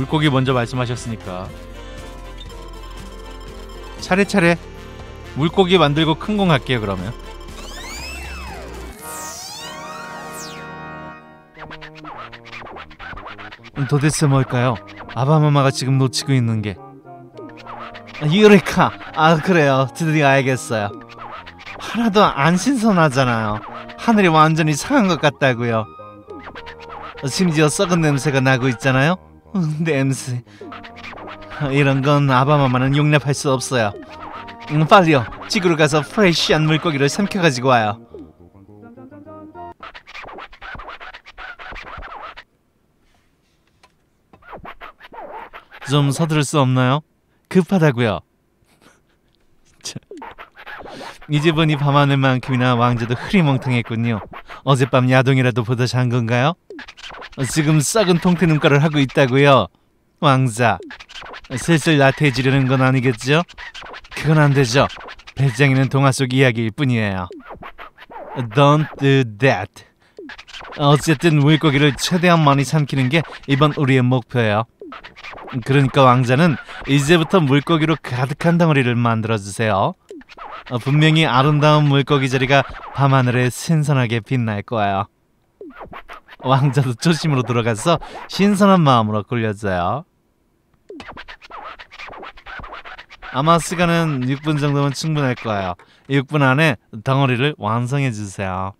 물고기 먼저 말씀하셨으니까. 차례차례. 물고기 만들고 큰 공 갈게요 그러면. 음, 도대체 뭘까요? 아바마마가 지금 놓치고 있는 게. 유레카! 아 그래요. 드디어 알겠어요. 하나도 안 신선하잖아요. 하늘이 완전히 상한 것 같다고요. 심지어 썩은 냄새가 나고 있잖아요 음, 냄새 이런 건 아바마마는 용납할 수 없어요 음, 빨리요 지구로 가서 프레쉬한 물고기를 삼켜가지고 와요 좀 서두를 수 없나요? 급하다고요. 이제 보니 밤하늘만큼이나 왕자도 흐리멍텅했군요. 어젯밤 야동이라도 보다 잔 건가요? 지금 썩은 통태 눈가를 하고 있다고요. 왕자, 슬슬 나태해지려는 건 아니겠죠? 그건 안 되죠. 배짱이는 동화 속 이야기일 뿐이에요. Don't do that. 어쨌든 물고기를 최대한 많이 삼키는 게 이번 우리의 목표예요. 그러니까 왕자는 이제부터 물고기로 가득한 덩어리를 만들어 주세요. 어, 분명히 아름다운 물고기 자리가 밤하늘에 신선하게 빛날 거예요. 왕자도 조심으로 들어가서 신선한 마음으로 굴려줘요. 아마 시간은 6분 정도면 충분할 거예요. 6분 안에 덩어리를 완성해 주세요.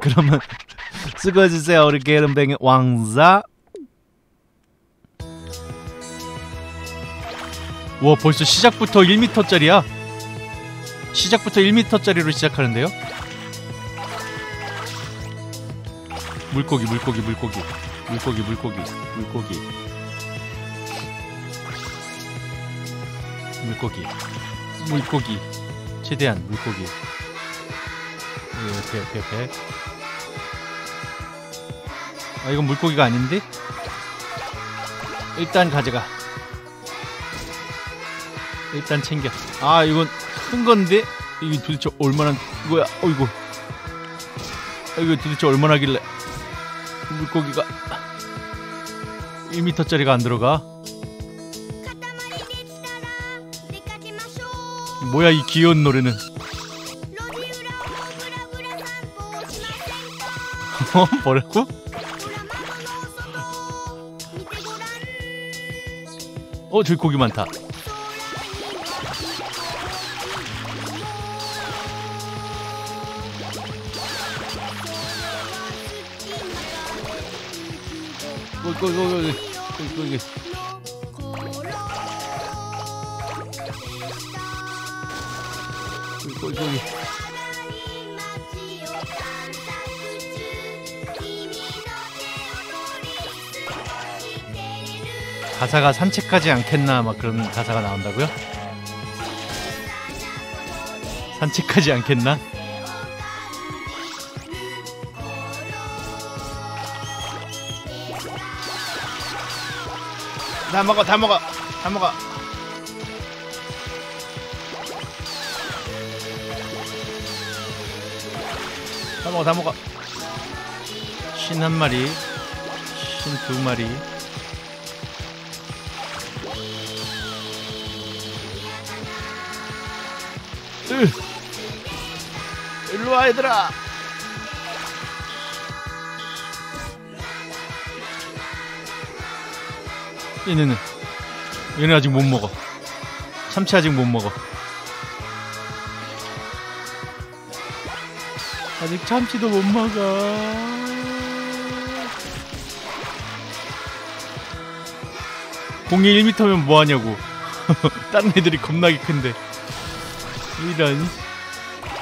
그러면 수고해 주세요 우리 게으름뱅이 왕자 와 벌써 시작부터 1m짜리야 시작부터 1m짜리로 시작하는데요 물고기 물고기 물고기. 물고기 물고기 물고기. 물고기. 물고기. 최대한 물고기. 이렇게 이렇게 이렇게 아 이건 물고기가 아닌데? 일단 가져가. 일단 챙겨. 아 이건 큰 건데? 이게 도대체 얼마나 뭐야? 어이구. 아, 이거 도대체 얼마나 길래 물고기가 1m짜리가 안 들어가 뭐야 이 귀여운 노래는 어? 뭐라고? 어 저기 고기 많다 고기 고기 고기 고기 고기 고기 고기 고기 가사가 산책하지 않겠나 막 그런 가사가 나온다고요? 산책하지 않겠나? 다 먹어 다 먹어 다 먹어. 다 먹어 다 먹어. 신 한 마리 신 두 마리. 으. 일로 와 얘들아 얘네는 얘네 아직 못 먹어. 참치 아직 못 먹어. 아직 참치도 못 먹어. 공이 1m면 뭐하냐고. 다른 애들이 겁나게 큰데. 이런.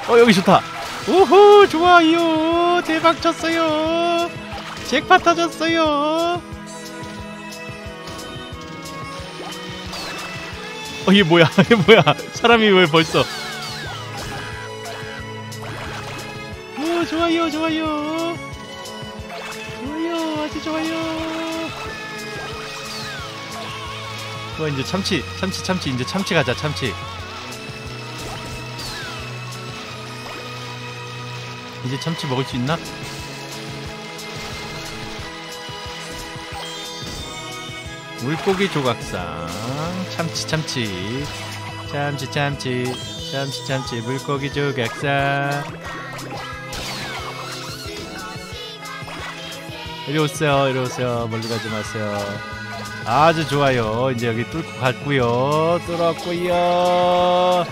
어 여기 좋다. 오호 좋아요. 대박 쳤어요. 잭팟 터졌어요 어 이게 뭐야? 이게 뭐야? 사람이 왜 벌써? 오 좋아요 좋아요. 좋아요 아주 좋아요. 와 이제 참치 참치 참치 이제 참치 가자 참치. 이제 참치 먹을 수 있나? 물고기 조각상. 참치 참치. 참치 참치. 참치 참치. 물고기 조각상. 이리 오세요 이리 오세요. 멀리 가지 마세요. 아주 좋아요. 이제 여기 뚫고 갔고요. 뚫었고요.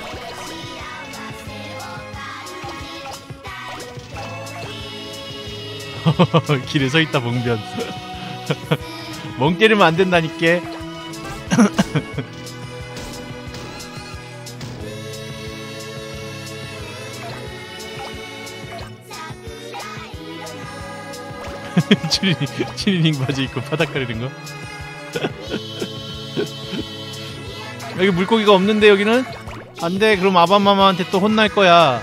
길에 서 있다 봉변 멍 때리면 안 된다니까. 추리닝 바지 입고 바닥 가리는 거? 여기 물고기가 없는데 여기는? 안돼. 그럼 아바마마한테 또 혼날 거야.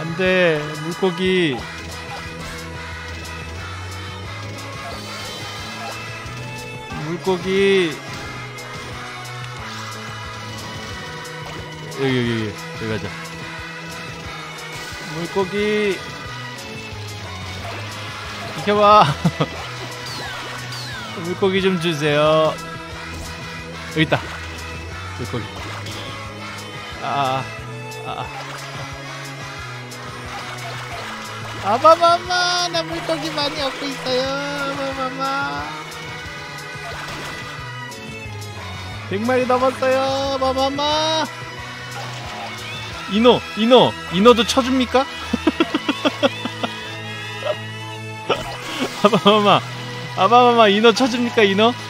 안돼. 물고기 물고기. 여기 여기 여기. 여기 가자. 물고기. 비켜봐. 물고기 좀 주세요. 여기 있다. 물고기. 아, 아. 아바마마 나 물고기 많이 얻고 있어요. 아바마마 100마리 넘었어요 아바마마 이노 이노 이노도 쳐줍니까? 아바마마 아바마마 이노 쳐줍니까 이노?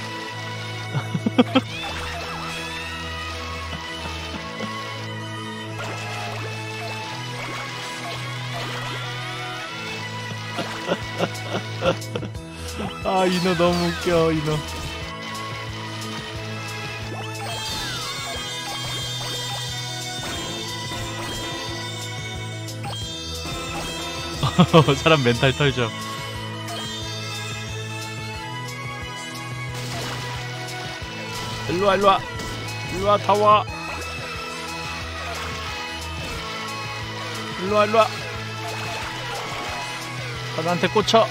아 이노 너무 웃겨 이노 사람 멘탈 털죠. 일로와 일로와. 일로와 다와 일로와 일로와. 하나한테 꽂혀.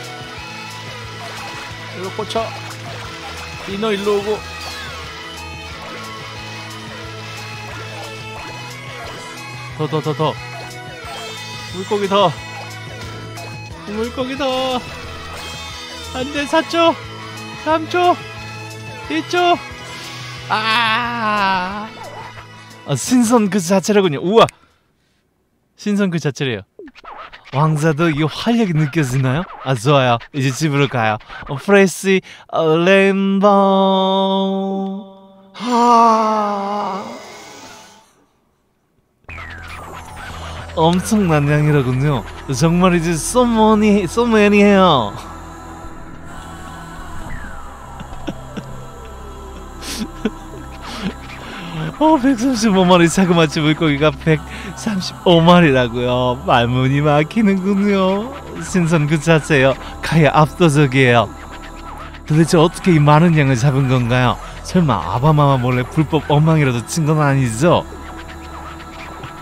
일로 꽂혀. 이너 일로 오고. 더 더 더 더. 물고기 더 물고기 더 안돼 4초. 3초. 2초. 아, 아 신선 그 자체라군요. 우와. 신선 그 자체래요. 왕자도 이 활력이 느껴지나요? 아 좋아요. 이제 집으로 가요. 어, 프레시 어, 하 엄청난 양이라군요 정말 이제 소머니 소머니해요 어, 135마리 자그마치 물고기가 135마리라고요. 말문이 막히는군요. 신선 그 자체요. 가야 압도적이에요. 도대체 어떻게 이 많은 양을 잡은 건가요? 설마 아바마마 몰래 불법 엉망이라도 친 건 아니죠?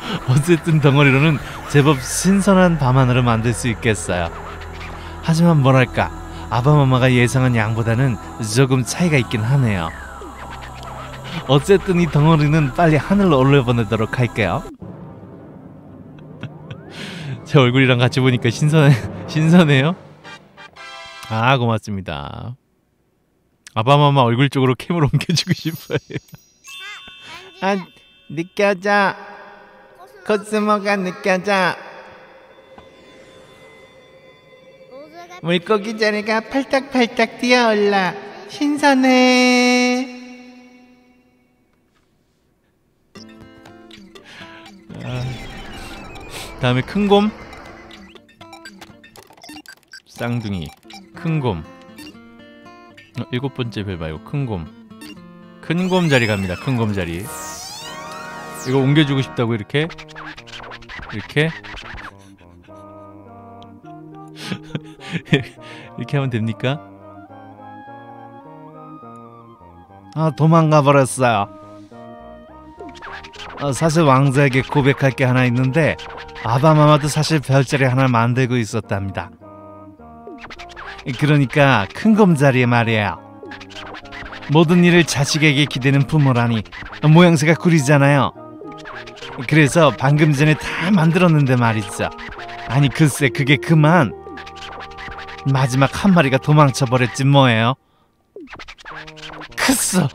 어쨌든 덩어리로는 제법 신선한 밤하늘을 만들 수 있겠어요. 하지만 뭐랄까 아바마마가 예상한 양보다는 조금 차이가 있긴 하네요. 어쨌든 이 덩어리는 빨리 하늘로 올려보내도록 할게요. 제 얼굴이랑 같이 보니까 신선해 신선해요. 아 고맙습니다. 아바마마 얼굴 쪽으로 캠을 옮겨주고 싶어요. 아 느껴져 코스모가 느껴져 물고기 자리가 팔딱팔딱 뛰어올라 신선해. 아, 다음에 큰 곰, 쌍둥이, 큰 곰. 어, 일곱 번째 별 봐요. 큰 곰. 큰곰 자리 갑니다. 큰곰 자리. 이거 옮겨주고 싶다고 이렇게 이렇게 이렇게 하면 됩니까? 아 도망가 버렸어요. 어, 사실 왕자에게 고백할 게 하나 있는데 아바마마도 사실 별자리 하나 만들고 있었답니다. 그러니까 큰 곰 자리에 말이에요. 모든 일을 자식에게 기대는 부모라니 모양새가 구리잖아요. 그래서 방금 전에 다 만들었는데 말이죠. 아니 글쎄 그게 그만 마지막 한 마리가 도망쳐 버렸지 뭐예요. 크소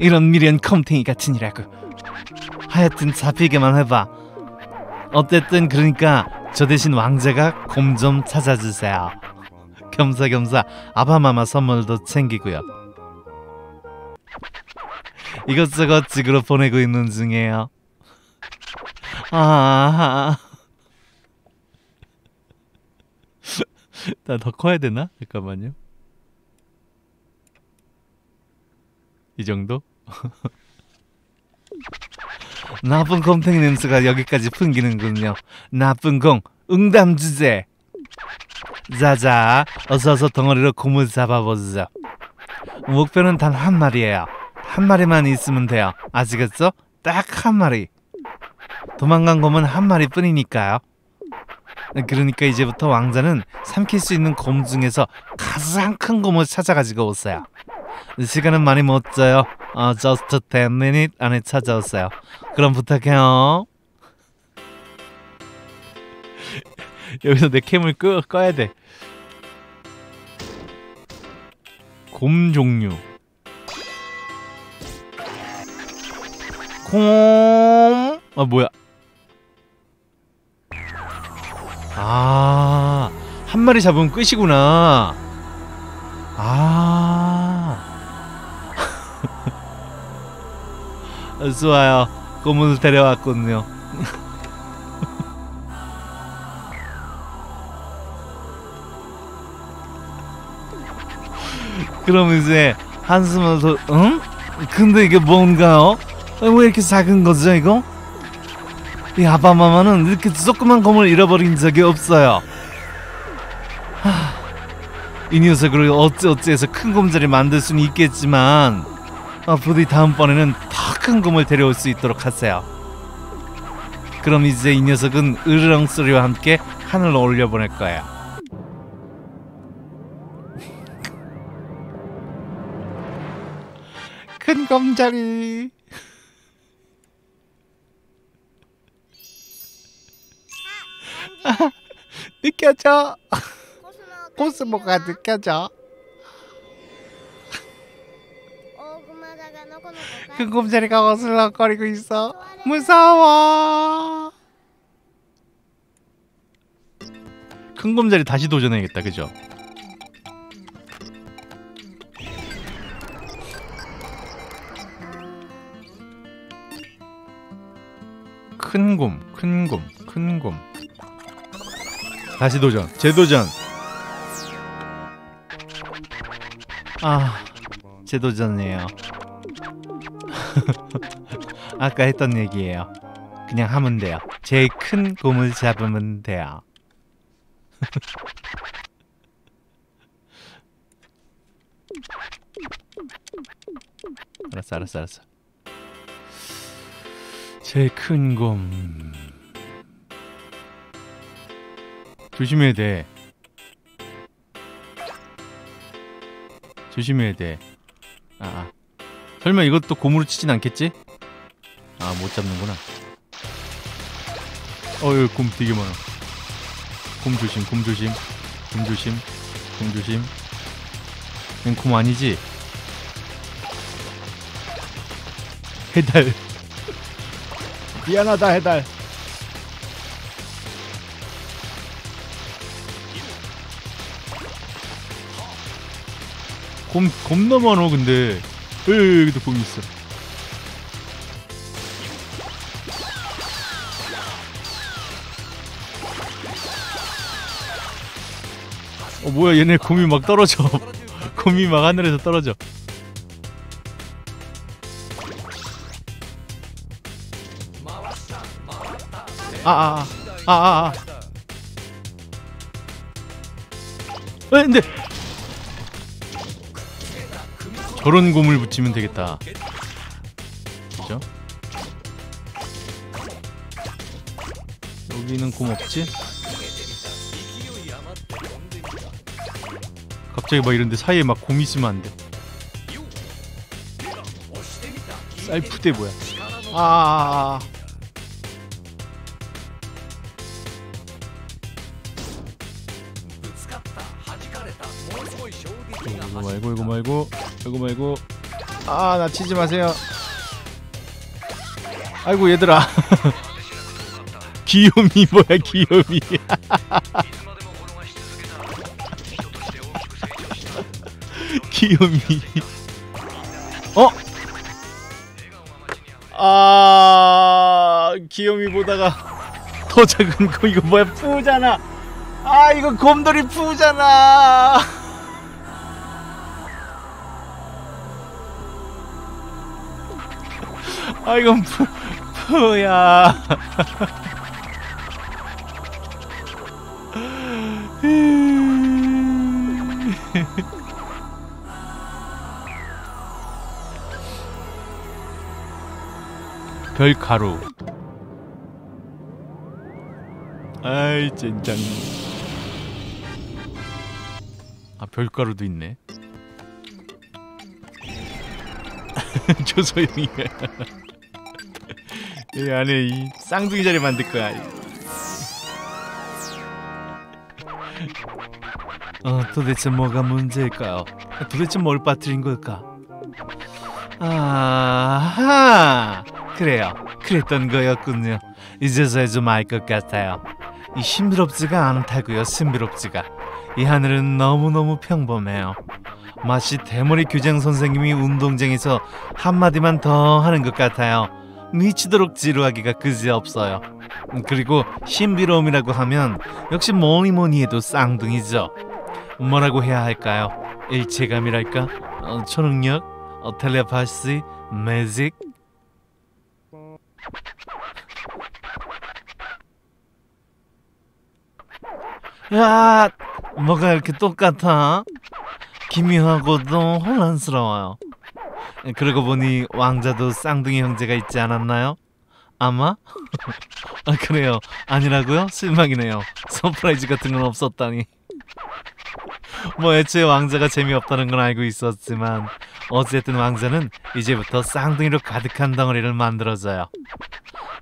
이런 미련 컴탱이 같으니라고. 하여튼 잡히게만 해봐. 어쨌든 그러니까 저 대신 왕자가 곰 좀 찾아주세요. 겸사겸사 아바마마 선물도 챙기고요. 이것저것 찍으러 보내고 있는 중이에요. 아, 나 더 커야 되나? 잠깐만요. 이 정도? 나쁜 곰탱이 냄새가 여기까지 풍기는군요. 나쁜 공, 응담 주제. 자자, 어서 어서 덩어리로 곰을 잡아보자. 목표는 단 한 마리예요. 한 마리만 있으면 돼요. 아시겠죠? 딱 한 마리. 도망간 곰은 한 마리뿐이니까요. 그러니까 이제부터 왕자는 삼킬 수 있는 곰 중에서 가장 큰 곰을 찾아가지고 오세요. 시간은 많이 못 져요. 어, just 10 minute 안에 찾아오세요. 그럼 부탁해요. 여기서 내 캠을 끄, 꺼야 돼. 곰 종류. 곰. 아 뭐야? 아, 한 마리 잡으면 끝이구나. 아. 좋아요. 고문을 데려왔군요. 그럼 이제 한숨을 더, 응? 근데 이게 뭔가요? 왜 이렇게 작은 거죠, 이거? 이 아바마마는 이렇게 조그만 곰을 잃어버린 적이 없어요. 하, 이 녀석을 어찌어찌해서 큰 곰자리 만들 수는 있겠지만 아, 부디 다음번에는 더 큰 곰을 데려올 수 있도록 하세요. 그럼 이제 이 녀석은 으르렁 소리와 함께 하늘로 올려보낼 거예요. 큰 곰자리. 느껴져. 코스모가 느껴져. 큰 곰자리가 어슬렁거리고 있어. 무서워. 큰 곰자리 다시 도전해야겠다. 그죠? 큰 곰, 큰 곰, 큰 곰. 다시 도전, 재도전. 아, 재도전이에요. 아까 했던 얘기예요. 그냥 하면 돼요. 제일 큰 곰을 잡으면 돼요. 알았어, 알았어, 알았어. 제일 큰 곰. 조심해야 돼. 조심해야 돼. 아, 아. 설마 이것도 곰으로 치진 않겠지? 아, 못 잡는구나. 어휴, 곰 되게 많아. 곰 조심, 곰 조심, 곰 조심, 곰 조심. 얜곰 아니지? 해달. 미안하다, 해달. 곰 겁나 많어 근데. 에 여기도 곰 있어. 어 뭐야 얘네 곰이 막 떨어져. 곰이 막 하늘에서 떨어져. 아아아아아 아, 아, 아, 아. 에 근데 저런 곰을 붙이면 되겠다. 그죠? 여기는 곰 없지? 갑자기 막 이런데 사이에 막곰 있으면 안 돼. 셀프 대 뭐야? 아. 이거 말고 이거 말고 이거 말고 아 나 치지 마세요. 아이고 얘들아. 귀요미 뭐야 귀요미. 귀요미. 어? 아 귀요미 보다가 더 작은 거 이거 뭐야 푸잖아. 아 이거 곰돌이 푸잖아. 아 이건 푸, 푸야. 별가루. 아이 젠장. 아 별가루도 있네. 조소영이야 이 안에 이 쌍둥이 자리 만들 거야 어 도대체 뭐가 문제일까요 도대체 뭘 빠뜨린 걸까 아하 그래요. 그랬던 거였군요. 이제서야 좀 알 것 같아요. 이 힘들었지가 않다고요. 신비롭지가. 이 하늘은 너무너무 평범해요. 마치 대머리 교장 선생님이 운동장에서 한마디만 더 하는 것 같아요. 미치도록 지루하기가 그지없어요. 그리고 신비로움이라고 하면 역시 뭐니 뭐니 해도 쌍둥이죠. 뭐라고 해야 할까요? 일체감이랄까? 어, 초능력? 어, 텔레파시? 매직? 야, 뭐가 이렇게 똑같아? 기묘하고도 혼란스러워요. 그러고 보니 왕자도 쌍둥이 형제가 있지 않았나요? 아마? 아 그래요. 아니라고요? 실망이네요. surprise 같은 건 없었다니. 뭐 애초에 왕자가 재미없다는 건 알고 있었지만 어쨌든 왕자는 이제부터 쌍둥이로 가득한 덩어리를 만들어줘요.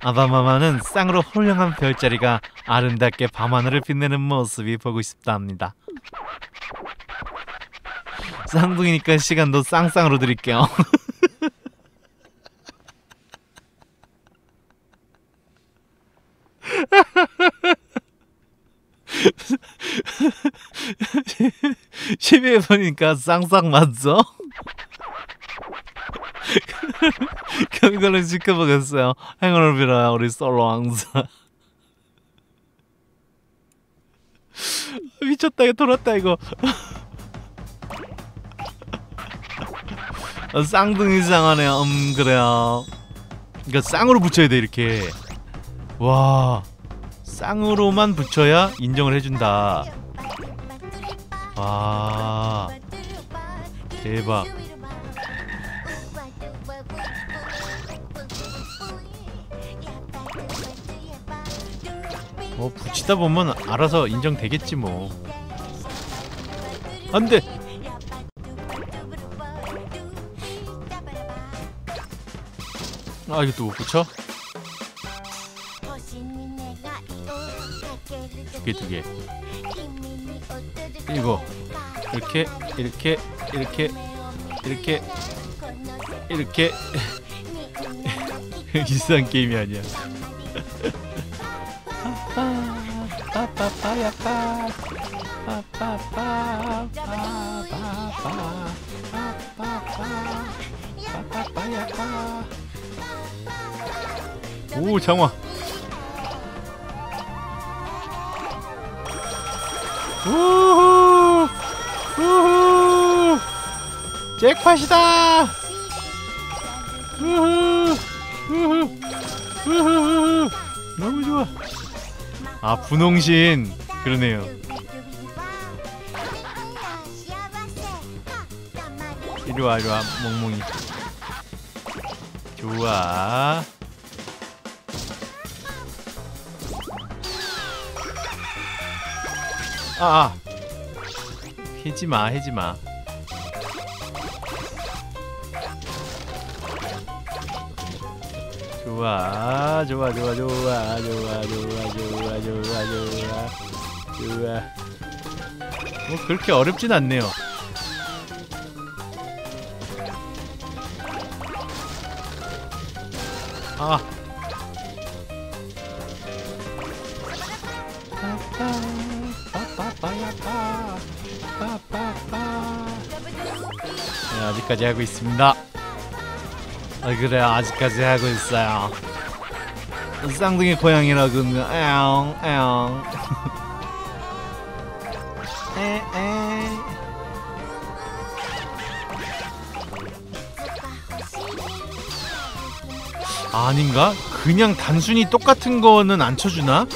아바마마는 쌍으로 훌륭한 별자리가 아름답게 밤하늘을 빛내는 모습이 보고 싶답니다. 쌍둥이니까 시간도 쌍쌍으로 드릴게요. 십에 보니까 쌍쌍 맞죠? 경고를 지켜보겠어요. 행운을 빌어요, 우리 솔로 왕자. 미쳤다, 이거 돌았다, 이거. 쌍둥이 쌍하네요. 음, 그래요. 그러니까 쌍으로 붙여야 돼, 이렇게. 와. 쌍으로만 붙여야 인정을 해준다. 와. 대박. 뭐 붙이다 보면 알아서 인정되겠지 뭐. 안돼. 아 이거 또못 붙여? 두개 두 개. 이거 이렇게 이렇게 이렇게 이렇게 이렇게 이상한 게임이 아니야. 오 장화. 우후! 우후! 잭팟이다! 우후! 우후! 우후! 너무 좋아. 아 분홍신. 그러네요. 이리와 이리와 멍멍이. 좋아 아, 아. 해지마 해지마. 좋아 좋아 좋아 좋아 좋아 좋아 좋아 좋아 좋아 좋아. 뭐 그렇게 어렵진 않네요. 아 네, 아직까지 하고 있습니다. 아 그래요 아직까지 하고 있어요. 쌍둥이 고양이라군요. 에옹 에옹. 에에. 아닌가? 그냥 단순히 똑같은 거는 안 쳐주나?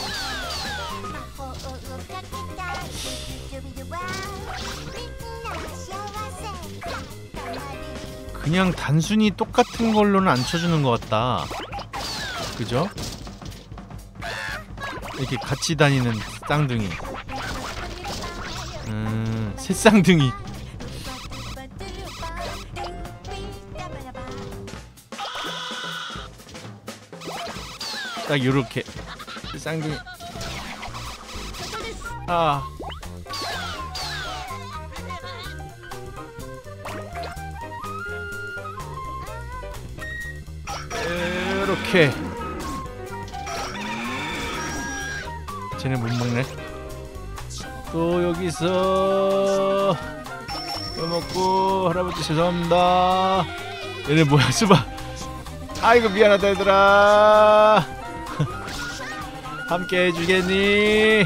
그냥 단순히 똑같은 걸로는 안 쳐주는 것 같다. 그죠? 이렇게 같이 다니는 쌍둥이. 음, 새 쌍둥이. 딱 요렇게 쌍둥이. 아. 이렇게 쟤네 못 먹네. 또 여기서 이거 먹고 할아버지 죄송합니다. 얘네 뭐야? 수박. 아이고 미안하다 얘들아. 함께 해주겠니?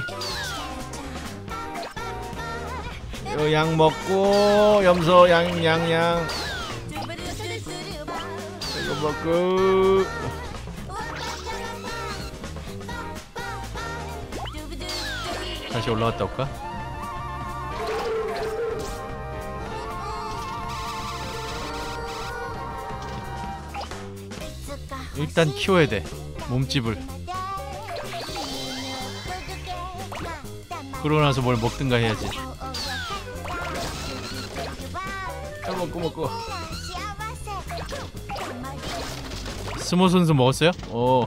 요 양 먹고 염소 양양양. 이거 먹고 다시 올라갔다 올까? 일단 키워야 돼 몸집을 그러고 나서 뭘 먹든가 해야지 잘 먹고 먹고 스모 선수 먹었어요? 오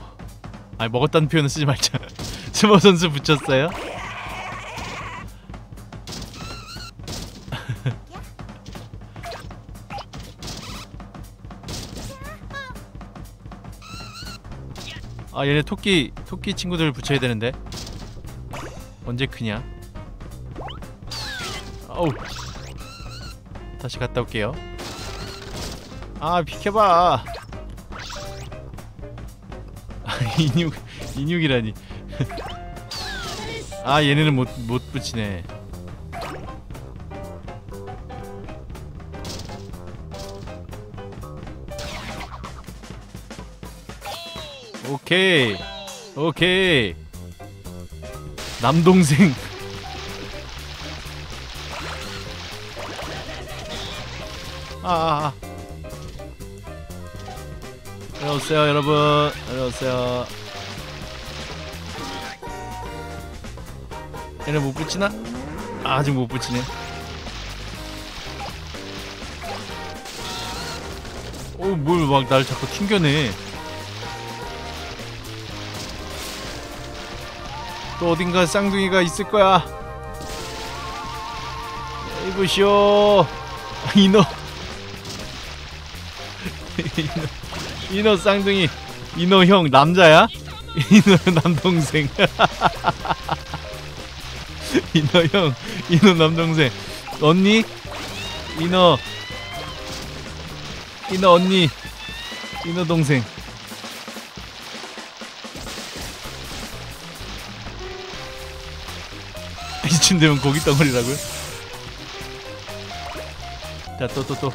아니 먹었다는 표현은 쓰지 말자 스모 선수 붙였어요? 아 얘네 토끼 토끼 친구들 붙여야 되는데. 언제 크냐? 어우. 다시 갔다 올게요. 아 비켜봐. 아, 인육 인육이라니. 아 얘네는 못 못 붙이네 오케이. 오케이. 남동생. 아, 아, 아. 안녕하세요 여러분. 안녕하세요. 얘네 못 붙이나? 아, 아직 못 붙이네. 오 뭘 막 날 자꾸 튕겨내 또 어딘가 쌍둥이가 있을 거야. 이보시오 이노 이노. 이노 쌍둥이. 이노 형 남자야? 이노 남동생. 이노 형 이노 남동생. 언니? 이노. 이노 언니. 이노 동생 이쯤 되면 고기 덩어리라고요? 자 또 또 또.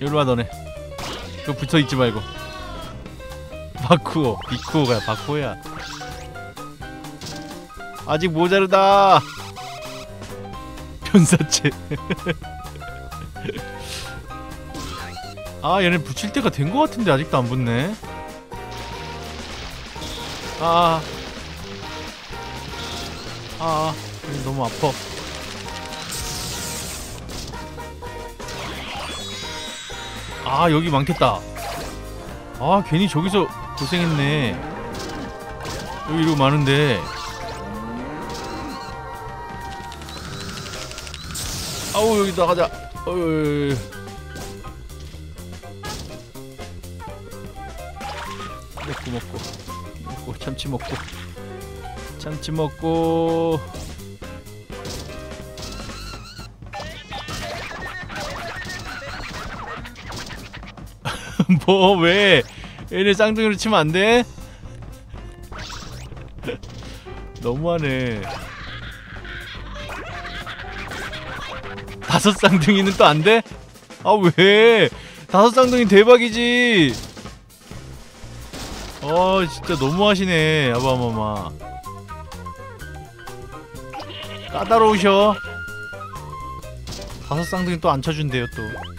일로와 너네. 그거 붙어 있지 말고. 바쿠오 비쿠오가 바쿠오야. 아직 모자르다. 편사체. 아 얘네 붙일 때가 된 것 같은데 아직도 안 붙네 아, 아, 이거 너무 아파. 아 여기 많겠다. 아 괜히 저기서 고생했네. 여기 이러고 많은데. 아우 여기 나가자. 어이. 참치 먹고 참치 먹고 뭐 왜? 얘네 쌍둥이로 치면 안 돼? 너무하네. 다섯 쌍둥이는 또 안 돼? 아 왜? 다섯 쌍둥이 대박이지. 어 진짜 너무하시네 아바마마. 까다로우셔. 다섯 쌍둥이 또 안 쳐준대요 또.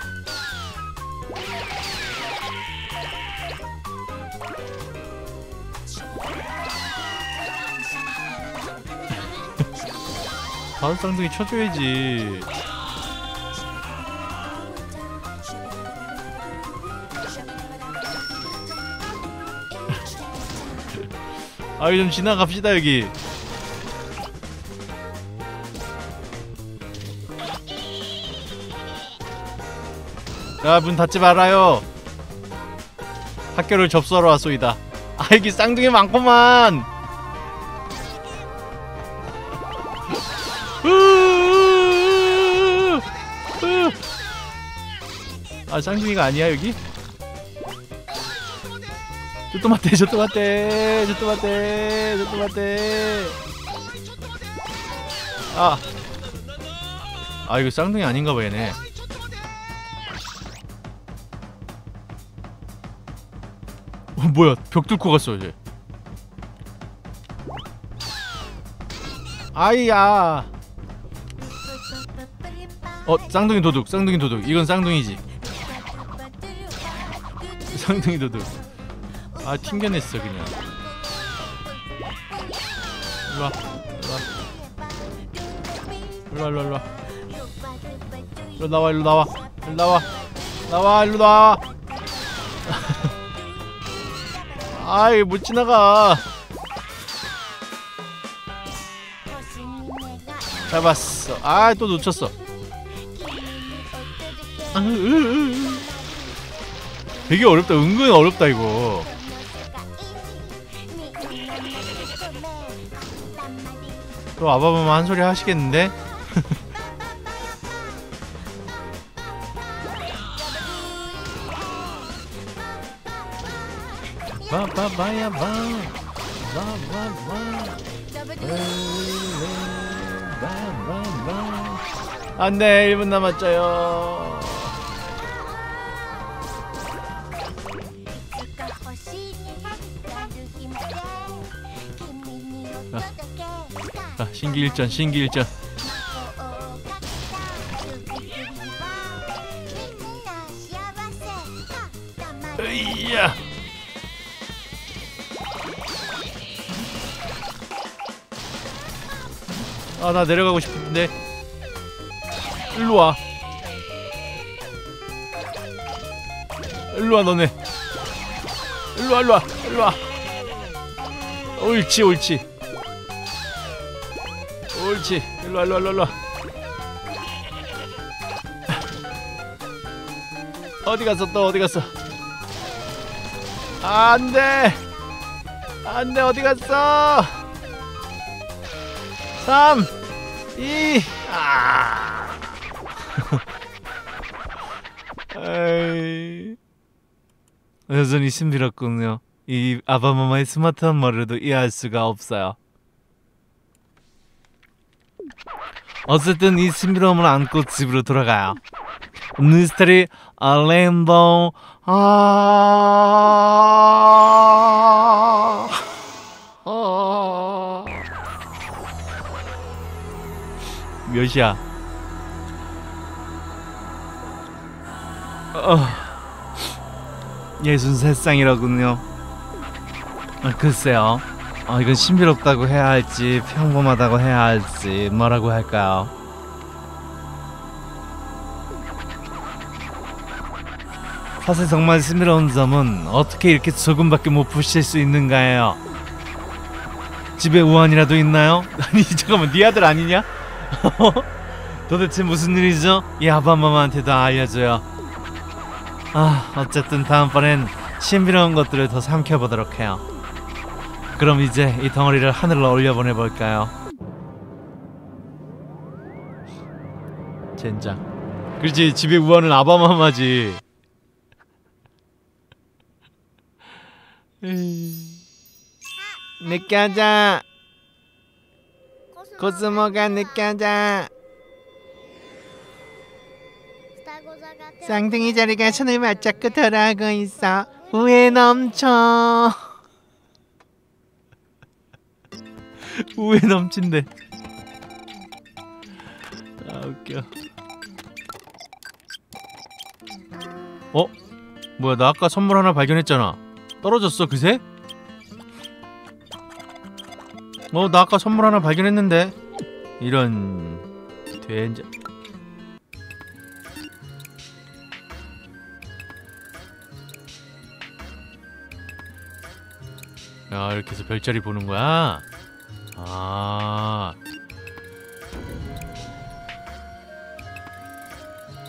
다섯 쌍둥이 쳐줘야지. 아, 좀 지나갑시다 여기. 야, 문 닫지 말아요. 학교를 접수하러 왔소이다. 아, 여기 쌍둥이 많구만. 아 쌍둥이가 아니야 여기? 저또 맞대 저또 맞대 저또 맞대 저또 맞대 아. 아 이거 쌍둥이 아닌가 봐 얘네. 어, 뭐야 벽 뚫고 갔어 이제. 아이야. 어 쌍둥이 도둑 쌍둥이 도둑. 이건 쌍둥이지. 쌍둥이 도둑 아 튕겨냈어 그냥. 일로와 일로와. 일로와 일로와 일로 나와 일로 나와. 일로 나와. 나와 일로 나와. 아이 못 지나가. 잡았어. 아 또 놓쳤어. 아. 되게 어렵다. 은근 어렵다 이거 또 아바마마 한 소리 하시겠는데? 바바바야 바. 바바바. 바바바 안돼 1분 남았죠요 신기일전 신기일전. 으이야. 아 나 내려가고 싶은데. 일로와. 일로와 너네. 일로와 일로와 일로와. 옳지 옳지 옳지 일로와 일로와 일로와 일로와 어디 갔어 또 어디 갔어 안돼 안돼 어디 갔어 3 2 아. 여전히 신비롭군요. 이 아바마마의 스마트한 머리도 이해할 수가 없어요. 어쨌든 이 신비로움을 안고 집으로 돌아가요. 미스터리 아, 레인보우 아... 아... 몇이야? 어... 예순 세쌍이라군요. 아, 글쎄요. 아, 이건 신비롭다고 해야 할지 평범하다고 해야 할지 뭐라고 할까요? 팥의 정말 신비로운 점은 어떻게 이렇게 조금밖에 못 부실 수 있는가요? 집에 우환이라도 있나요? 아니 잠깐만 네 아들 아니냐? 도대체 무슨 일이죠? 이 아바마마한테도 알려줘요. 아 어쨌든 다음번엔 신비로운 것들을 더 삼켜보도록 해요. 그럼 이제 이 덩어리를 하늘로 올려보내 볼까요? 젠장. 그렇지 집에 우환은 아바마마지. 느껴져 코스모가 느껴져 쌍둥이 자리가 손을 맞잡고 돌아가고 있어 우에 넘쳐 우에 넘친대 아 웃겨 어? 뭐야 나 아까 선물 하나 발견했잖아 떨어졌어 그새? 어, 나 아까 선물 하나 발견했는데. 이런 된장. 야, 이렇게 해서 별자리 보는 거야? 아.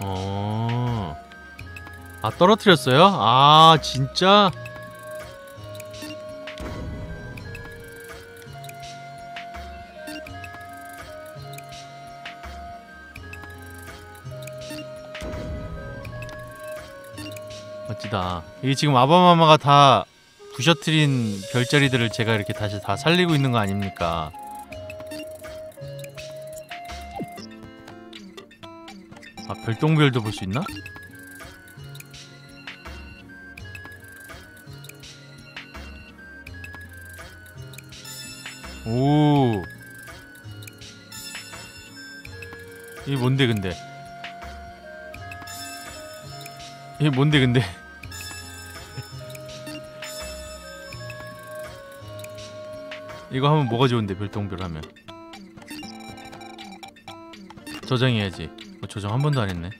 어. 아, 떨어뜨렸어요? 아, 진짜? 멋지다. 이게 지금 아바마마가 다 부셔트린 별자리들을 제가 이렇게 다시 다 살리고 있는 거 아닙니까? 아 별똥별도 볼 수 있나? 오 이게 뭔데 근데 이게 뭔데 근데 이거 하면 뭐가 좋은데 별똥별 하면? 저장해야지. 뭐 저장 한 번도 안 했네.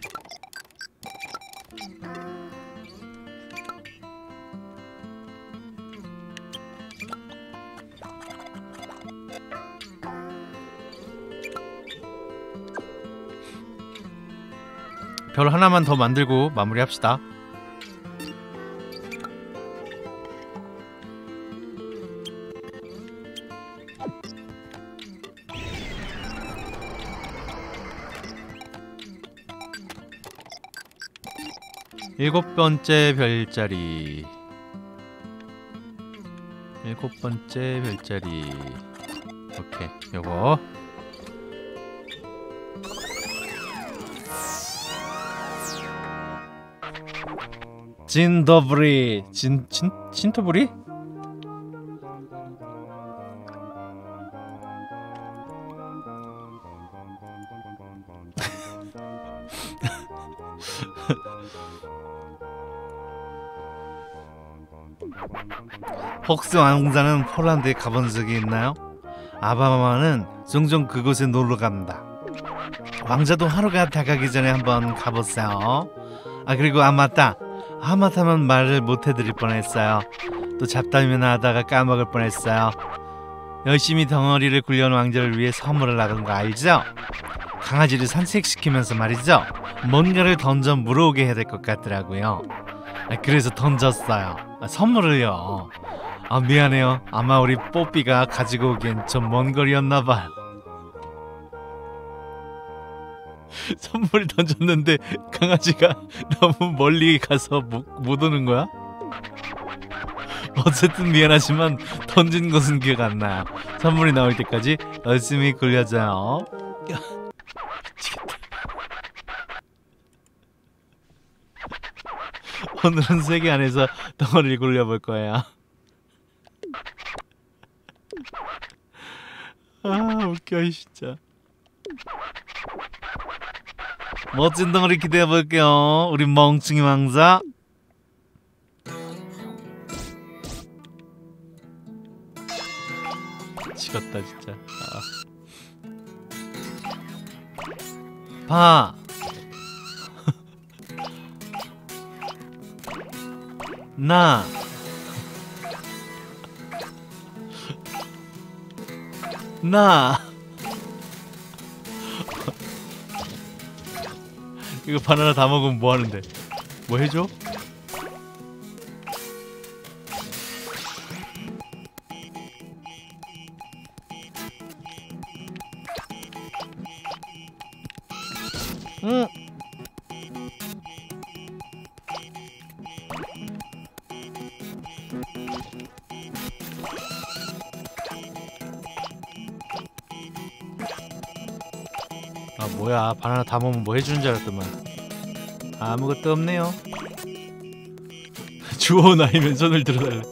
별 하나만 더 만들고 마무리합시다 일곱 번째 별자리. 일곱 번째 별자리. 오케이 요거. 진더브리 진, 진, 진토브리? 혹시 왕자는 폴란드에 가본 적이 있나요? 아바마마는 종종 그곳에 놀러 갑니다. 왕자도 하루가 다가기 전에 한번 가보세요. 아 그리고 아 맞다. 하마터면 말을 못 해드릴 뻔했어요. 또 잡담이나 하다가 까먹을 뻔했어요. 열심히 덩어리를 굴려놓은 왕자를 위해 선물을 나간 거 알죠? 강아지를 산책시키면서 말이죠. 뭔가를 던져 물어오게 해야 될 것 같더라고요. 아, 그래서 던졌어요. 아, 선물을요. 아 미안해요. 아마 우리 뽀삐가 가지고 오기엔 좀 먼 거리였나 봐요. 선물을 던졌는데 강아지가 너무 멀리 가서 못, 못 오는 거야? 어쨌든 미안하지만 던진 것은 기억 안 나요. 선물이 나올 때까지 열심히 굴려줘요. 오늘은 세계 안에서 덩어리를 굴려볼 거예요. 아 웃겨 이 진짜. 멋진 덩어리 기대해 볼게요. 우리 멍충이 왕자. 미치겠다 진짜. 아. 봐. 나 나. 이거 바나나 다 먹으면 뭐 하는데? 뭐 해줘? 먹으면 뭐 해주는 줄 알았더만. 아무것도 없네요. 주워 나이면 손을 들어달래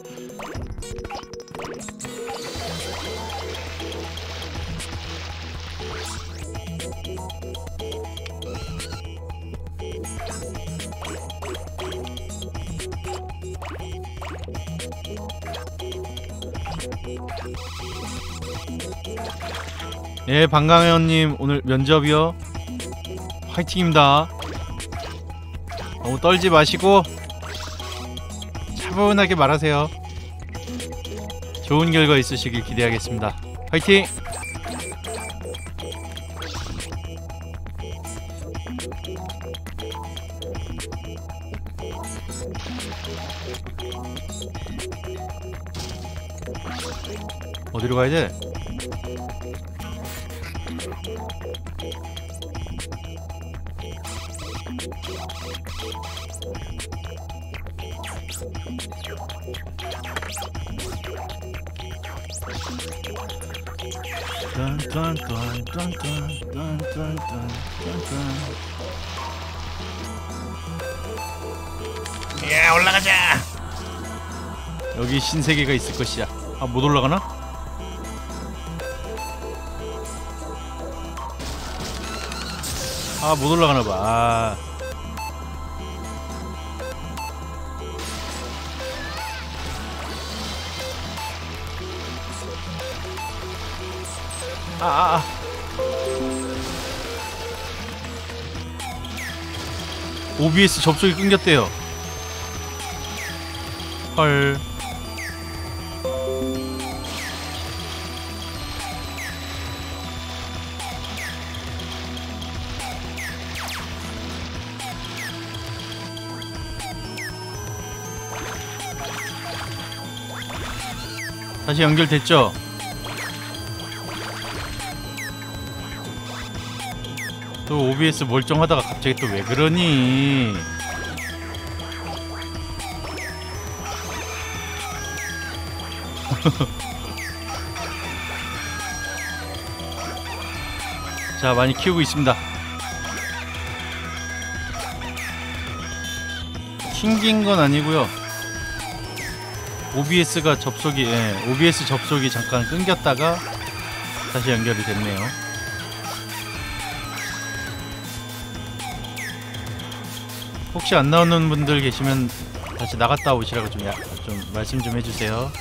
예 방강회원님. 오늘 면접이요 화이팅입니다. 너무 떨지 마시고 차분하게 말하세요. 좋은 결과 있으시길 기대하겠습니다. 화이팅! 신세계가 있을 것이야 아 못 올라가나? 아 못 올라가나봐 아. 아, 아, 아. OBS 접속이 끊겼대요. 헐. 다시 연결됐죠? 또 OBS 멀쩡하다가 갑자기 또 왜 그러니? 자, 많이 키우고 있습니다. 튕긴 건 아니고요. OBS가 접속이 예, OBS 접속이 잠깐 끊겼다가 다시 연결이 됐네요. 혹시 안 나오는 분들 계시면 다시 나갔다 오시라고 좀, 야, 좀 말씀 좀 해주세요.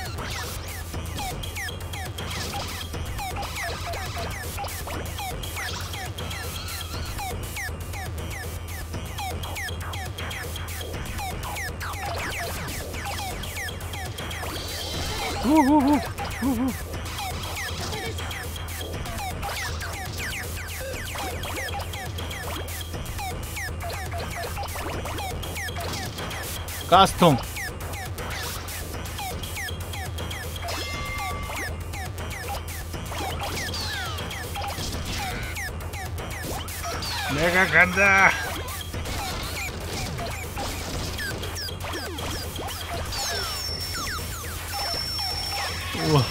가스통 내가 간다 우와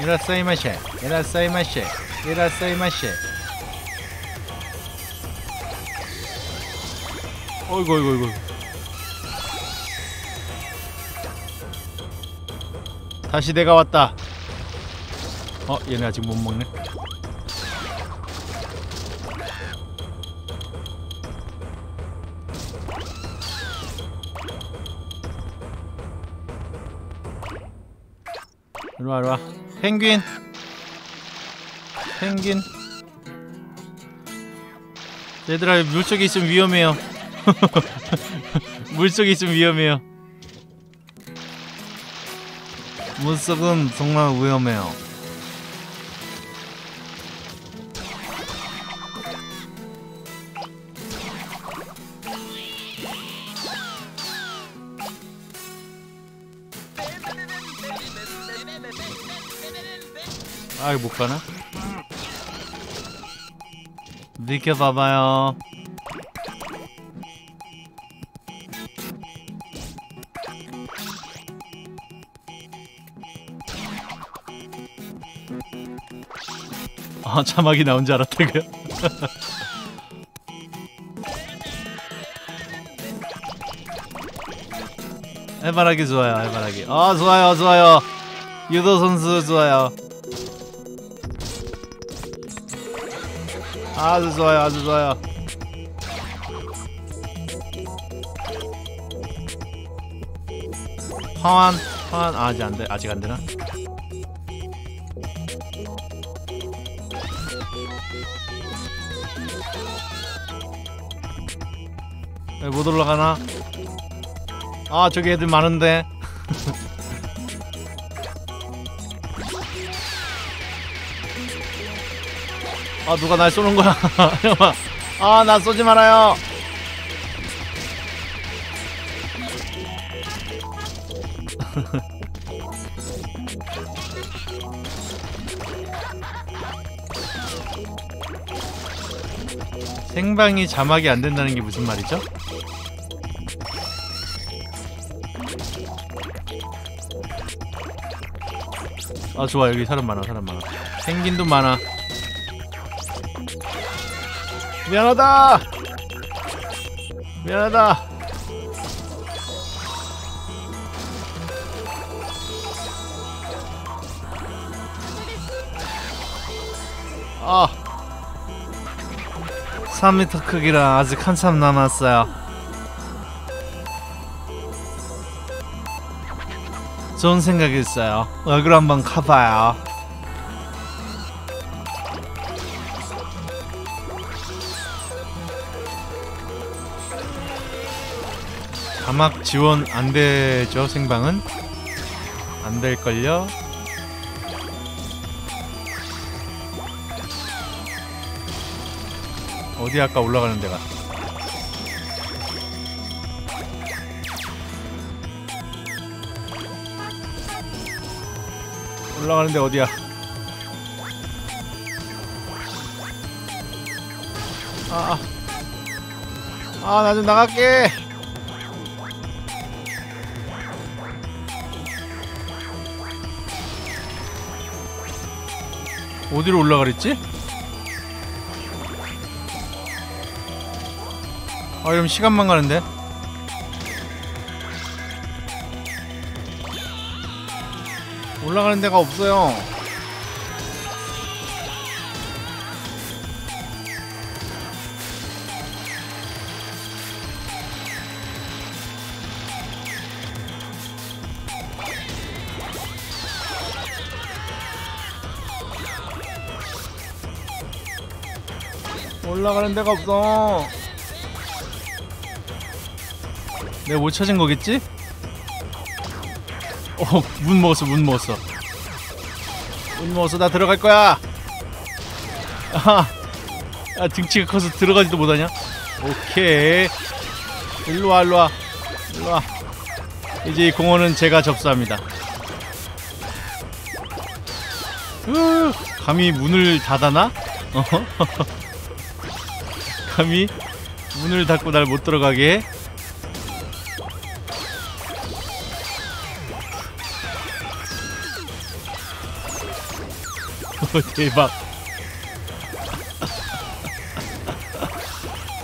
이라사이마시 이라사이마시 이라사이마시 어이구 어이구 어이구. 다시 내가 왔다. 어 얘네 아직 못 먹네. 이리와 이리와. 펭귄. 펭귄. 얘들아 물속에 있으면 위험해요 물속이 좀 위험해요. 물속은 정말 위험해요. 아, 이거 못 가나? 비켜봐봐요. 아, 자막이 나온 줄 알았다고요? 해바라기 좋아요, 해바라기. 아, 좋아요, 좋아요. 유도 선수 좋아요. 아주 좋아요, 아주 좋아요. 화환, 화환, 아, 아직 안 돼, 아직 안 되나? 못 올라가나? 아, 저기 애들 많은데. 아 누가 날 쏘는 거야 잠깐만 아나 쏘지 말아요 생방이 자막이 안 된다는 게 무슨 말이죠? 아 좋아 여기 사람 많아 사람 많아. 생긴도 많아. 미안하다. 미안하다. 아. 3m 크기라 아직 한참 남았어요 좋은 생각이 있어요. 얼굴 한번 가봐요. 자막 지원 안 되죠 생방은? 안 될걸요? 어디 아까 올라가는 데가 올라가는 데 어디야? 아아. 아, 나 좀 나갈게. 어디로 올라가랬지? 아 이러면 시간만 가는데 올라가는 데가 없어요 올라가는 데가 없어 내가 못 찾은 거겠지? 어, 문 먹었어, 문 먹었어. 문 먹었어, 나 들어갈 거야. 아, 아 등치가 커서 들어가지도 못하냐? 오케이. 일로 와, 일로 와, 일로 와. 이제 이 공원은 제가 접수합니다. 으, 감히 문을 닫아나? 어? 감히 문을 닫고 날 못 들어가게 해? 오, 대박.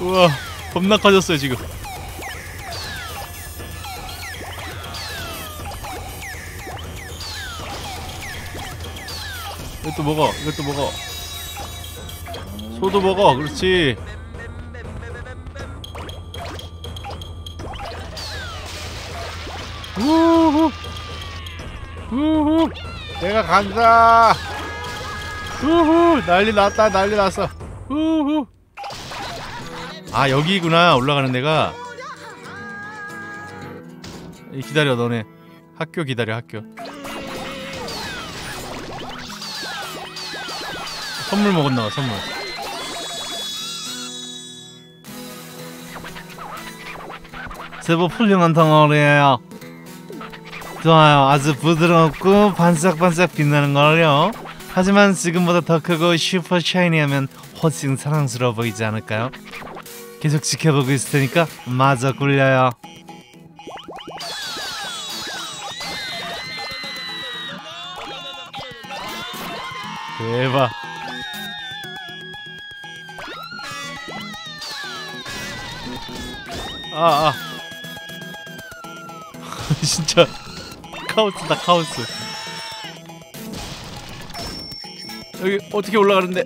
우와, 겁나 커졌어요, 지금. 이것도 먹어, 이것도 먹어. 소도 먹어, 그렇지. 우후, 우후, 내가 간다. 우후 난리 났다 난리 났어. 우후. 아 여기구나. 올라가는 데가. 이, 기다려 너네. 학교 기다려 학교. 선물 먹었나 봐 선물. 제법 훌륭한 덩어리예요. 좋아요. 아주 부드럽고 반짝반짝 빛나는 걸요 하지만 지금보다 더 크고 슈퍼 샤이니하면 훨씬 사랑스러워 보이지 않을까요? 계속 지켜보고 있을 테니까 마저 굴려요 대박 아, 아. 진짜 카오스다 카오스 여기 어떻게 올라가는데?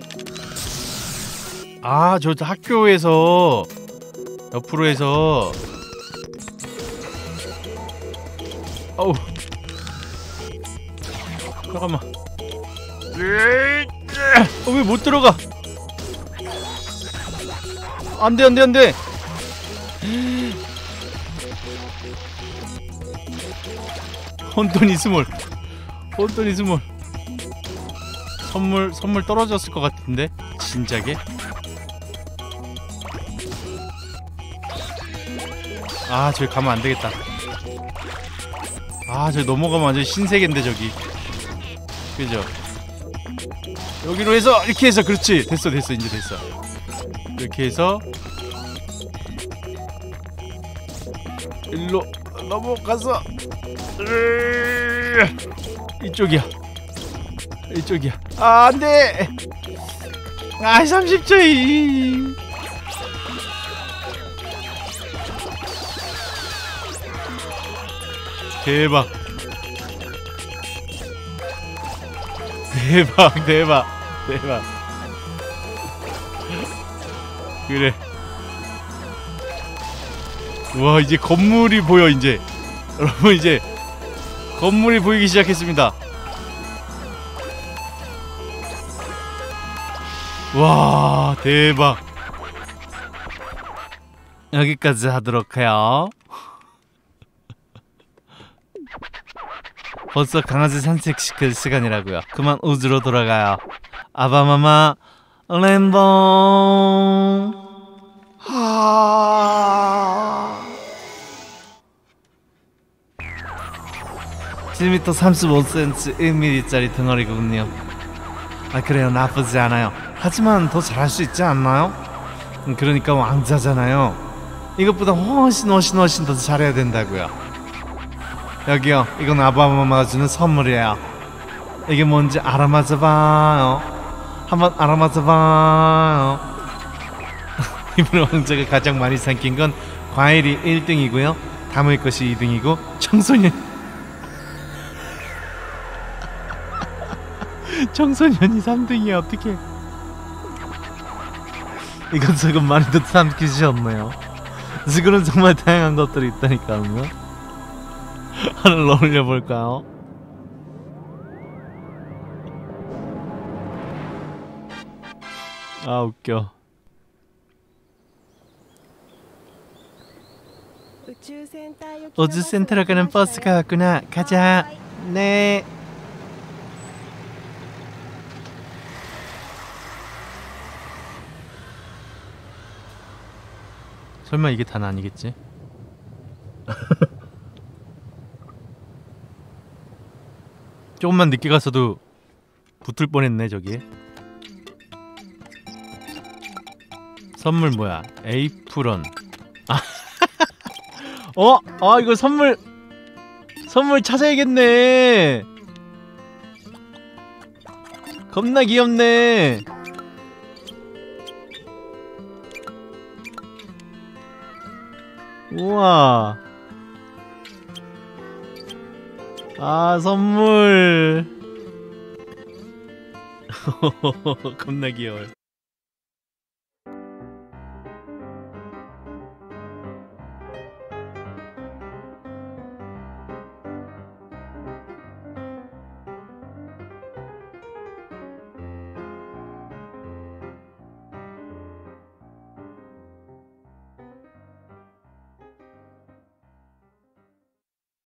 아 저 학교에서 옆으로 해서. 어우. 잠깐만. 어, 왜 못 들어가? 안돼 안돼 안돼. 혼돈이 스몰. 혼돈이 스몰 선물 선물 떨어졌을 것 같은데? 진작에? 아 저기 가면 안 되겠다. 아 저기 넘어가면 완전 신세계인데 저기. 그죠? 여기로 해서 이렇게 해서 그렇지. 됐어 됐어 이제 됐어. 이렇게 해서 일로 넘어가서 으, 이쪽이야 이쪽이야. 아 안돼! 아 30초 대박. 대박 대박 대박. 그래. 와 이제 건물이 보여 이제. 여러분 이제 건물이 보이기 시작했습니다 와 대박. 여기까지 하도록 해요. 벌써 강아지 산책시킬 시간이라고요. 그만 우주로 돌아가요. 아바마마 램봉 하. 7m 35cm 1mm짜리 덩어리군요. 아 그래요. 나쁘지 않아요 하지만 더 잘할 수 있지 않나요? 음, 그러니까 왕자잖아요. 이것보다 훨씬 훨씬 훨씬 더 잘해야 된다고요. 여기요 이건 아바마마가 주는 선물이에요. 이게 뭔지 알아맞아 봐요. 한번 알아맞아 봐요. 이번 왕자가 가장 많이 삼킨 건 과일이 1등이고요. 담을 것이 2등이고 청소년. 청소년이 3등이야 어떡해 이것저것 많이도 삼키셨네요. 지금은 정말 다양한 것들이 있다니까요. 하나를 올려볼까요? 아 웃겨. 우주센터로 가는 버스가 왔구나. 가자. 네 설마 이게 단 아니겠지? 조금만 늦게 갔어도 붙을 뻔했네 저기 선물 뭐야? 에이프런. 아, 어? 아 이거 선물 선물 찾아야겠네. 겁나 귀엽네 우와. 아 선물. 겁나 귀여워요